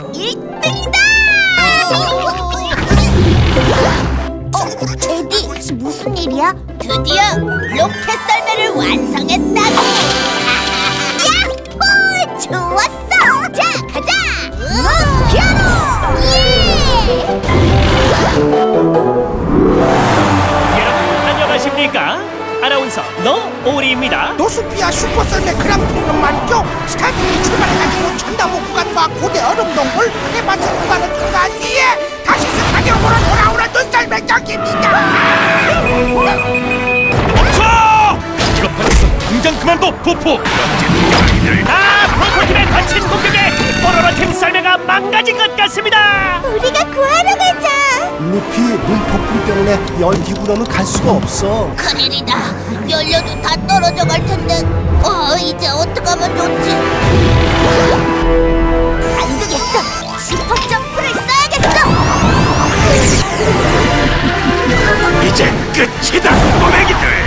1등이다! 어, 제디, 무슨 일이야? 드디어 로켓 썰매를 완성했다! 야호! 좋았어! 자, 가자! 피아노! 예! 여러분, 안녕하십니까? 아나운서 너오리입니다 노수피아 슈퍼썰매 그랑프리 는 말이죠 스타트를 출발해가지고 천다모 구간과 고대 얼음동굴 해바스 구간을 통과한 뒤에 다시 스타디움으로 돌아오는 눈썰매 경기입니다 멈춰! 급하게서 당장 그만둬 포포. 아 포포팀의 거친 공격에 뽀로로 팀 썰매가 망가진 것 같습니다. 우리가 구하러 가자! 루피 눈폭풍 때문에 연기구로는 갈 수가 없어 큰일이다. 연료도 다 떨어져 갈 텐데. 어, 어떡하면 좋지? 안 되겠어! 슈퍼 점프를 써야겠어! 이제 끝이다 꼬맹이들.